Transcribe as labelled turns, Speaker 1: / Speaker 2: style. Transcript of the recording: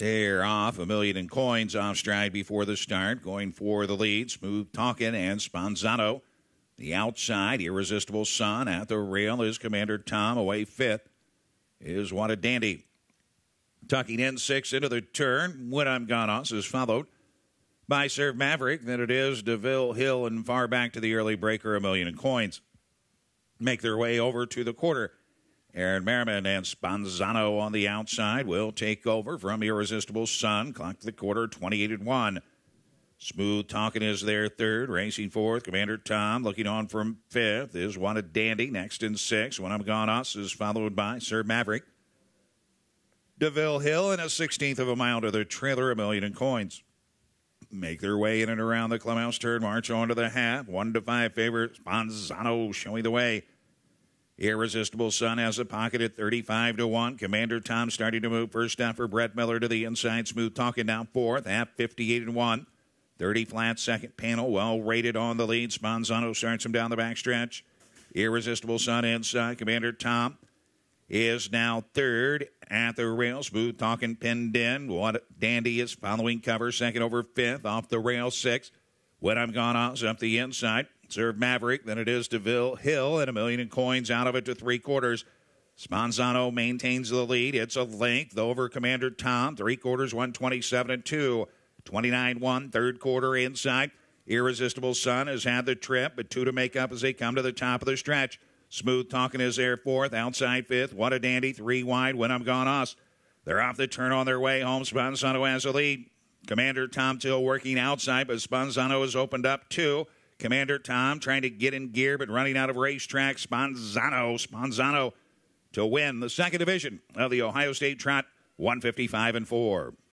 Speaker 1: They're off a million in coins off stride before the start. Going for the lead. Smooth talking and Spaaaazano. The outside, Irresistible Sun at the rail is Commander Tom. Away fifth is What a Dandy. Tucking in six into the turn. When I'm gone us is followed by Sir Maverick. Then it is DeVille Hill and far back to the early breaker, a million in coins. Make their way over to the quarter. Aaron Merriman and Spaaaazano on the outside will take over from Irresistible Sun. Clock the quarter, 28 and 1. Smooth Talking is there third. Racing fourth. Commander Tom looking on from fifth is one a Dandy. Next in sixth. I'm Gone Us is followed by Sir Maverick. DeVille Hill and a 16th of a mile to the trailer, a million in coins. Make their way in and around the clubhouse turn, march on to the half. One to five favorite. Spaaaazano showing the way. Irresistible Sun has a pocket at 35 to 1. Commander Tom starting to move first down for Brett Miller to the inside. Smooth talking down fourth, half 58 and 1. 30 flat second panel, well rated on the lead. Spaaaazano starts him down the backstretch. Irresistible Sun inside. Commander Tom is now third at the rail. Smooth talking pinned in. What Dandy is following cover. Second over fifth off the rail. Six. When I'm gone off up the inside. Sir Maverick. than it is DeVille Hill and a million in coins out of it to three quarters. Spaaaazano maintains the lead. It's a length over Commander Tom. Three quarters, 127 and 2. 29 1, third quarter inside. Irresistible Sun has had the trip, but two to make up as they come to the top of the stretch. Smooth talking is there fourth, outside fifth. What a dandy, three wide. When I'm gone, us. They're off the turn on their way home. Spaaaazano has the lead. Commander Tom Till working outside, but Spaaaazano has opened up two. Commander Tom trying to get in gear, but running out of racetrack. Spaaaazano, Spaaaazano to win the second division of the Ohio State Trot, 155 and 4.